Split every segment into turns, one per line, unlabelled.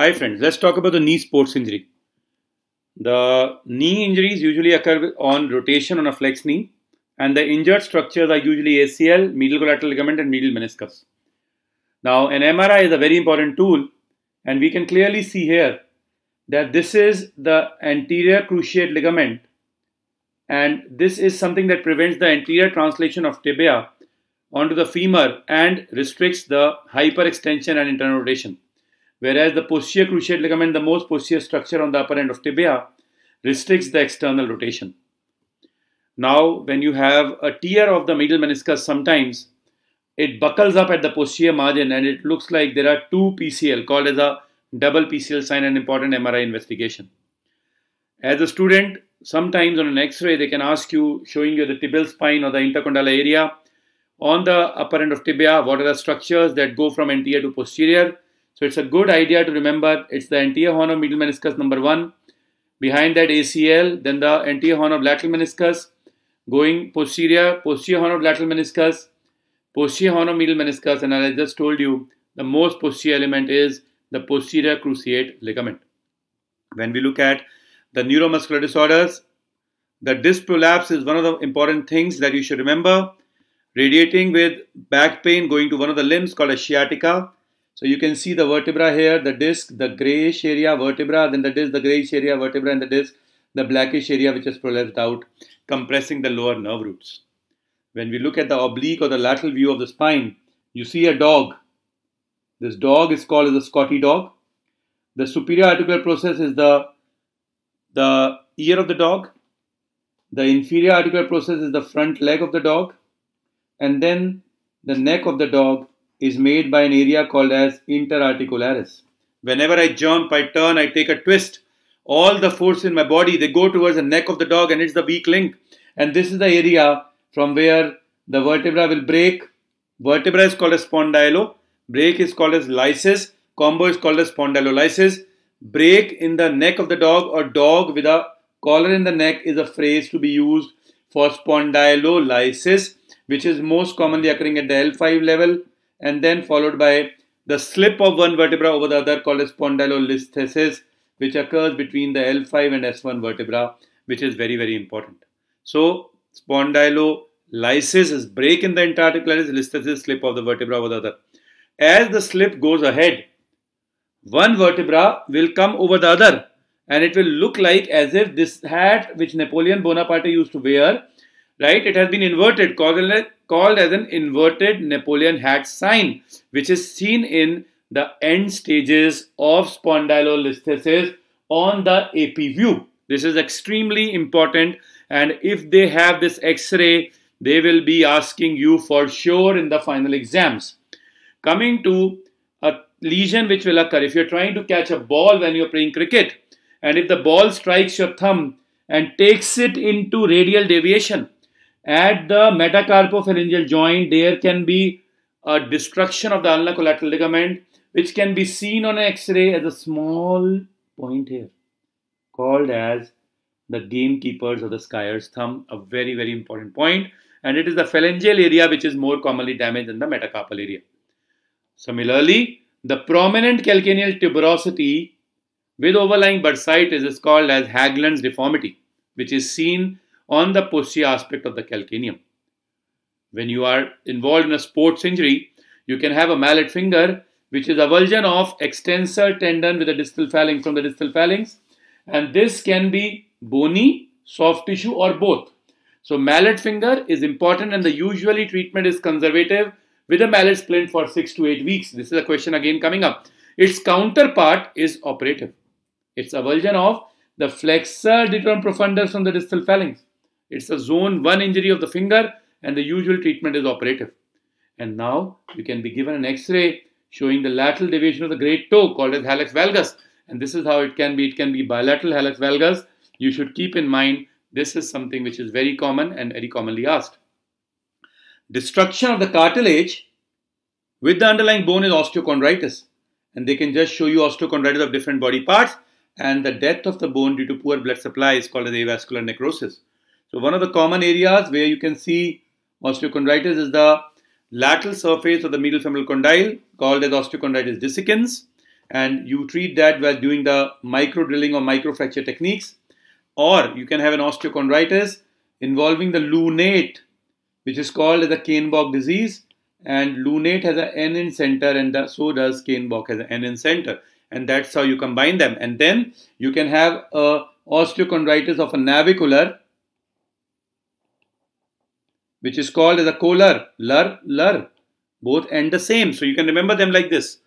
Hi friends, let's talk about the knee sports injury. The knee injuries usually occur on rotation on a flex knee and the injured structures are usually ACL, medial collateral ligament and medial meniscus. Now an MRI is a very important tool and we can clearly see here that this is the anterior cruciate ligament and this is something that prevents the anterior translation of tibia onto the femur and restricts the hyperextension and internal rotation. Whereas the posterior cruciate ligament, the most posterior structure on the upper end of tibia, restricts the external rotation. Now, when you have a tear of the medial meniscus, sometimes it buckles up at the posterior margin and it looks like there are two PCL called as a double PCL sign and important MRI investigation. As a student, sometimes on an X-ray, they can ask you, showing you the tibial spine or the intercondylar area. On the upper end of tibia, what are the structures that go from anterior to posterior? So it's a good idea to remember it's the anterior horn of medial meniscus number one. Behind that ACL, then the anterior horn of lateral meniscus, going posterior, posterior horn of lateral meniscus, posterior horn of medial meniscus, and as I just told you, the most posterior element is the posterior cruciate ligament. When we look at the neuromuscular disorders, the disc prolapse is one of the important things that you should remember. Radiating with back pain going to one of the limbs called a sciatica. So you can see the vertebra here, the disc, the grayish area vertebra, then the disc, the grayish area vertebra, and the disc, the blackish area which is prolapsed out, compressing the lower nerve roots. When we look at the oblique or the lateral view of the spine, you see a dog. This dog is called a Scotty dog. The superior articular process is the the ear of the dog. The inferior articular process is the front leg of the dog. And then the neck of the dog is made by an area called as interarticularis. Whenever I jump, I turn, I take a twist, all the force in my body, they go towards the neck of the dog and it's the weak link. And this is the area from where the vertebra will break. Vertebra is called as spondylo. Break is called as lysis. Combo is called as spondylolysis break in the neck of the dog or dog with a collar in the neck is a phrase to be used for spondylolysis, which is most commonly occurring at the L5 level and then followed by the slip of one vertebra over the other called as spondylolisthesis, which occurs between the L5 and S1 vertebra, which is very, very important. So, spondylolysis is break in the interarticularis, listhesis, slip of the vertebra over the other. As the slip goes ahead, one vertebra will come over the other and it will look like as if this hat which Napoleon Bonaparte used to wear, right, it has been inverted, called, as an inverted Napoleon hat sign, which is seen in the end stages of spondylolisthesis on the AP view. This is extremely important and if they have this x-ray, they will be asking you for sure in the final exams. Coming to a lesion which will occur if you're trying to catch a ball when you're playing cricket and if the ball strikes your thumb and takes it into radial deviation at the metacarpophalangeal joint there can be a destruction of the ulnar collateral ligament which can be seen on an x-ray as a small point here called as the gamekeepers of the skier's thumb a very very important point. point and it is the phalangeal area which is more commonly damaged than the metacarpal area similarly the prominent calcaneal tuberosity with overlying bursitis is called as Haglund's deformity, which is seen on the posterior aspect of the calcaneum. When you are involved in a sports injury, you can have a mallet finger, which is avulsion of extensor tendon with a distal phalanx from the distal phalanx, and this can be bony, soft tissue, or both. So mallet finger is important, and the usually treatment is conservative with a mallet splint for 6 to 8 weeks. This is a question again coming up. Its counterpart is operative. It's avulsion of the flexor digitorum profundus from the distal phalanx. It's a zone 1 injury of the finger and the usual treatment is operative. And now you can be given an x-ray showing the lateral deviation of the great toe called as hallux valgus. And this is how it can be. It can be bilateral hallux valgus. You should keep in mind this is something which is very common and very commonly asked. Destruction of the cartilage with the underlying bone is osteochondritis. And they can just show you osteochondritis of different body parts. And the death of the bone due to poor blood supply is called as avascular necrosis. So one of the common areas where you can see osteochondritis is the lateral surface of the medial femoral condyle called as osteochondritis dissecans. and you treat that by doing the micro drilling or micro fracture techniques. Or you can have an osteochondritis involving the lunate, which is called as a Kienbock disease. And lunate has an N in center, and so does Kienbock has an N in center. And that's how you combine them. And then you can have a osteochondritis of a navicular, which is called as a Kohler, lar, lar. Both end the same. So you can remember them like this.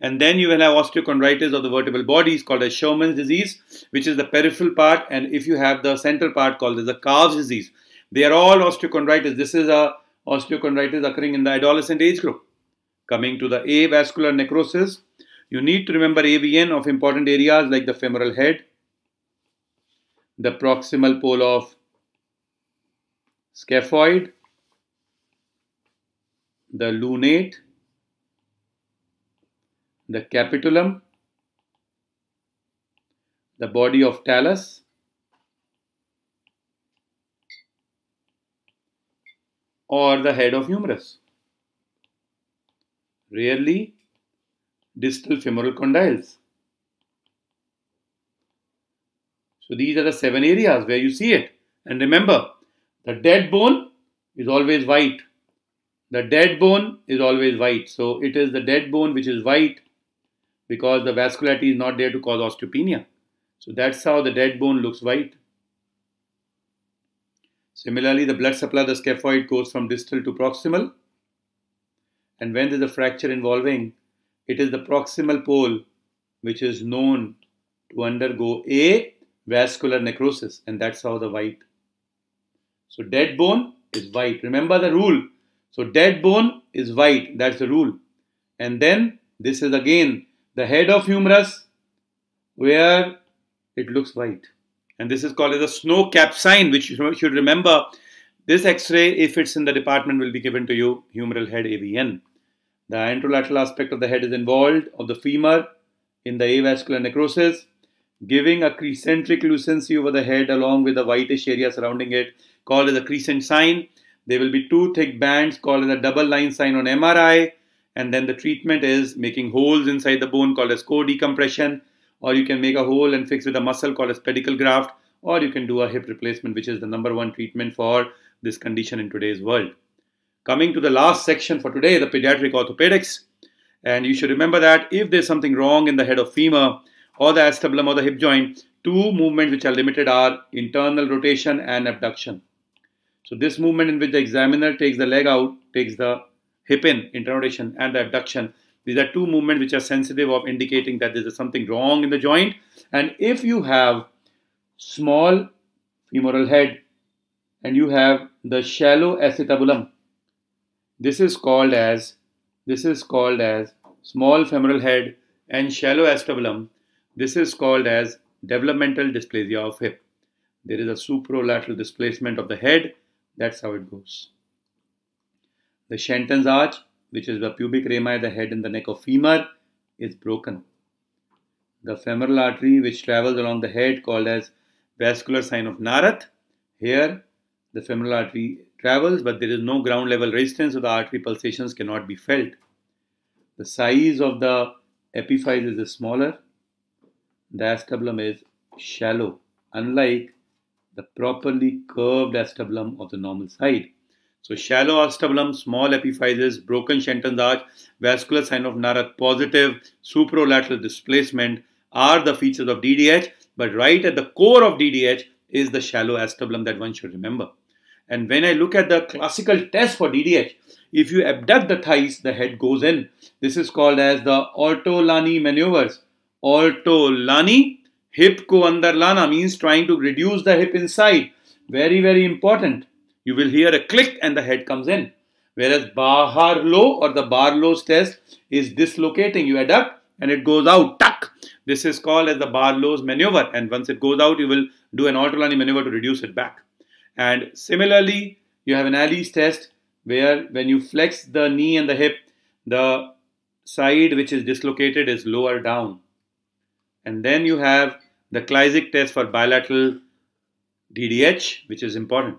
And then you will have osteochondritis of the vertebral bodies called as Scheuermann's disease, which is the peripheral part. And if you have the central part called as the Calvé's disease, they are all osteochondritis. This is a osteochondritis occurring in the adolescent age group. Coming to the avascular necrosis, you need to remember AVN of important areas like the femoral head, the proximal pole of scaphoid, the lunate, the capitulum, the body of talus, or the head of humerus. Rarely distal femoral condyles. So these are the seven areas where you see it. And remember, the dead bone is always white. The dead bone is always white. So it is the dead bone which is white because the vascularity is not there to cause osteopenia. So that's how the dead bone looks white. Similarly, the blood supply the scaphoid goes from distal to proximal. And when there's a fracture involving, it is the proximal pole which is known to undergo a vascular necrosis, and that's how the white. So, dead bone is white. Remember the rule. So, dead bone is white, that's the rule. And then this is again the head of humerus where it looks white. And this is called as a snow cap sign, which you should remember. This X-ray, if it's in the department, will be given to you, humeral head AVN. The anterolateral aspect of the head is involved of the femur in the avascular necrosis, giving a crescentric lucency over the head along with the whitish area surrounding it, called as a crescent sign. There will be two thick bands called as a double line sign on MRI, and then the treatment is making holes inside the bone called as core decompression or you can make a hole and fix with a muscle called as pedicle graft or you can do a hip replacement which is the number one treatment for this condition in today's world. Coming to the last section for today the pediatric orthopedics. And you should remember that if there's something wrong in the head of femur or the acetabulum or the hip joint two movements which are limited are internal rotation and abduction so this movement in which the examiner takes the leg out takes the hip in, interrotation, and the abduction. These are two movements which are sensitive of indicating that there is something wrong in the joint. And if you have small femoral head and you have the shallow acetabulum, this is called as this is called as small femoral head and shallow acetabulum. This is called as developmental dysplasia of hip. There is a supralateral displacement of the head. That's how it goes. The Shenton's arch, which is the pubic rami, the head and the neck of femur, is broken. The femoral artery, which travels along the head, called as vascular sign of Narath, here the femoral artery travels, but there is no ground level resistance, so the artery pulsations cannot be felt. The size of the epiphyse is smaller. The acetabulum is shallow, unlike the properly curved acetabulum of the normal side. So shallow acetabulum, small epiphyses, broken Shenton's arch, vascular sign of Narath, positive supralateral displacement are the features of DDH. But right at the core of DDH is the shallow acetabulum that one should remember. And when I look at the classical test for DDH, if you abduct the thighs, the head goes in. This is called as the Ortolani maneuvers. Ortolani, hip ko andar lana means trying to reduce the hip inside. Very, very important you will hear a click and the head comes in. Whereas bahar Barlow or the Barlow's test is dislocating. You adduct and it goes out, tuck. This is called as the Barlow's maneuver. And once it goes out, you will do an Ortolani maneuver to reduce it back. And similarly, you have an Allis test where when you flex the knee and the hip, the side which is dislocated is lower down. And then you have the Klisic test for bilateral DDH, which is important.